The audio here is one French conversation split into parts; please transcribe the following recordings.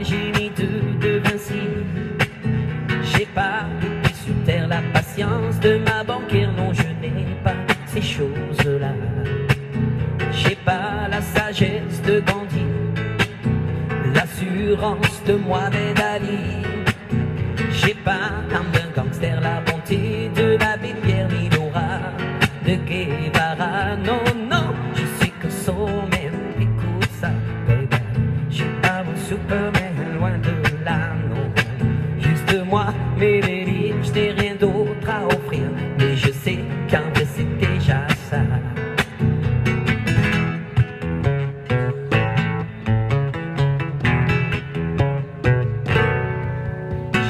J'ai génie de De Vinci. J'ai pas depuis sur terre la patience de ma banquière, non, je n'ai pas ces choses-là. J'ai pas la sagesse de Gandhi, l'assurance de Mohamed d'Ali, J'ai pas comme d'un gangster la bonté de la Bible. Délires, je n'ai rien d'autre à offrir. Mais je sais qu'un vrai c'est déjà ça.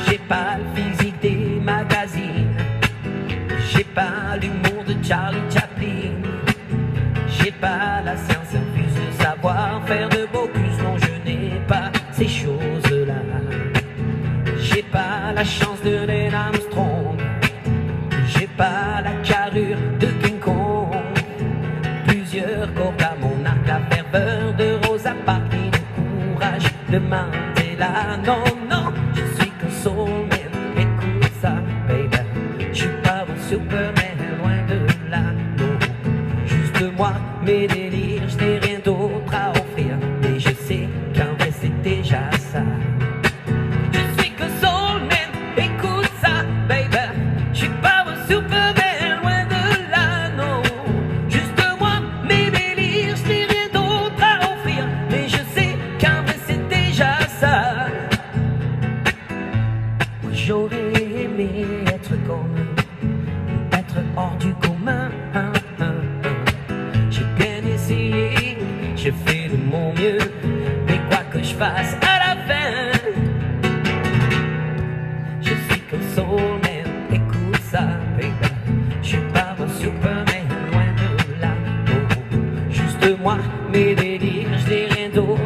J'ai pas le physique des magazines. J'ai pas l'humour de Charlie Chaplin. J'ai pas la science infuse de savoir faire de la chance de Neil Armstrong. J'ai pas la carrure de King Kong. Plusieurs cordes à mon arc, la ferveur de Rosa Parks, le courage de Mandela. Non, non, je suis que soulman. Écoute ça, baby. Je suis pas un Superman, loin de là. Non, juste moi, mes délires, je J'aurais aimé être comme être hors du commun. J'ai bien essayé, j'ai fait de mon mieux, mais quoi que je fasse à la fin, je suis comme Soulman, écoute ça, baby. Je suis pas un superman, loin de là, oh, juste moi, mes délires, je n'ai rien d'autre